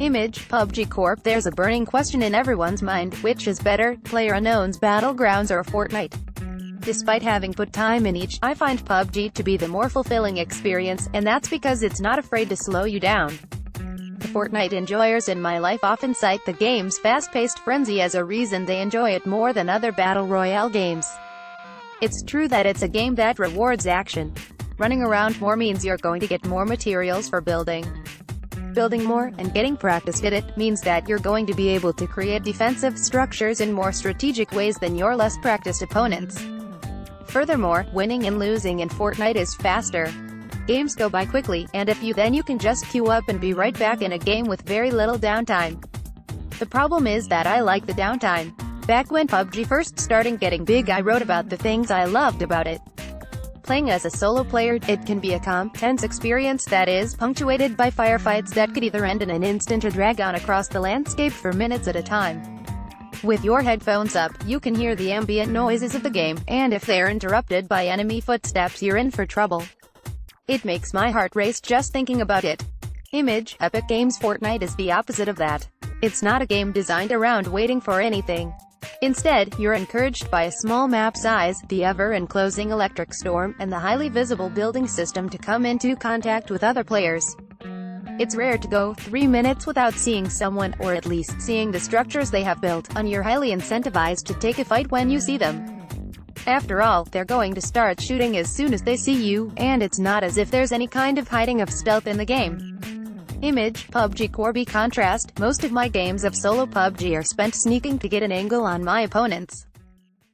Image, PUBG Corp There's a burning question in everyone's mind, which is better, PlayerUnknown's Battlegrounds or Fortnite? Despite having put time in each, I find PUBG to be the more fulfilling experience, and that's because it's not afraid to slow you down. The Fortnite enjoyers in my life often cite the game's fast-paced frenzy as a reason they enjoy it more than other Battle Royale games. It's true that it's a game that rewards action. Running around more means you're going to get more materials for building. Building more, and getting practice at it, means that you're going to be able to create defensive structures in more strategic ways than your less practiced opponents. Furthermore, winning and losing in Fortnite is faster. Games go by quickly, and if you then you can just queue up and be right back in a game with very little downtime. The problem is that I like the downtime. Back when PUBG first started getting big I wrote about the things I loved about it. Playing as a solo player, it can be a calm, tense experience that is punctuated by firefights that could either end in an instant or drag on across the landscape for minutes at a time. With your headphones up, you can hear the ambient noises of the game, and if they're interrupted by enemy footsteps you're in for trouble. It makes my heart race just thinking about it. Image, Epic Games Fortnite is the opposite of that. It's not a game designed around waiting for anything. Instead, you're encouraged by a small map size, the ever-enclosing electric storm, and the highly visible building system to come into contact with other players. It's rare to go three minutes without seeing someone, or at least seeing the structures they have built, and you're highly incentivized to take a fight when you see them. After all, they're going to start shooting as soon as they see you, and it's not as if there's any kind of hiding of stealth in the game. Image, PUBG Corby contrast, most of my games of solo PUBG are spent sneaking to get an angle on my opponents.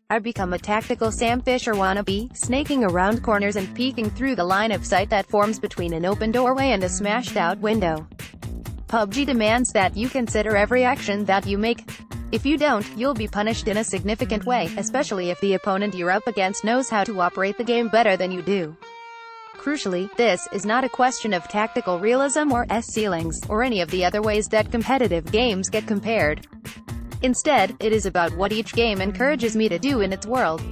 I become a tactical Sam Fisher wannabe, snaking around corners and peeking through the line of sight that forms between an open doorway and a smashed-out window. PUBG demands that you consider every action that you make. If you don't, you'll be punished in a significant way, especially if the opponent you're up against knows how to operate the game better than you do. Crucially, this is not a question of tactical realism or S ceilings, or any of the other ways that competitive games get compared. Instead, it is about what each game encourages me to do in its world.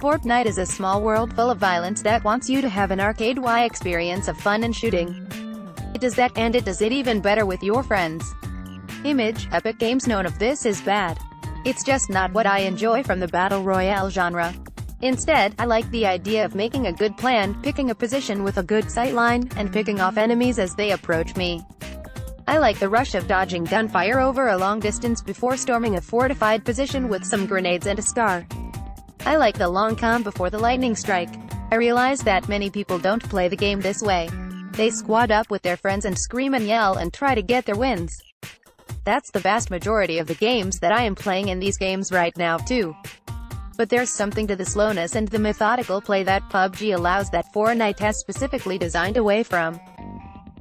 Fortnite is a small world full of violence that wants you to have an arcade-y experience of fun and shooting. It does that, and it does it even better with your friends. Image, Epic Games known of this is bad. It's just not what I enjoy from the Battle Royale genre. Instead, I like the idea of making a good plan, picking a position with a good sightline, and picking off enemies as they approach me. I like the rush of dodging gunfire over a long distance before storming a fortified position with some grenades and a scar. I like the long calm before the lightning strike. I realize that many people don't play the game this way. They squad up with their friends and scream and yell and try to get their wins. That's the vast majority of the games that I am playing in these games right now too. But there's something to the slowness and the methodical play that PUBG allows that Fortnite has specifically designed away from.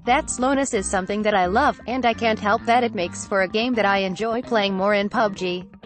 That slowness is something that I love, and I can't help that it makes for a game that I enjoy playing more in PUBG.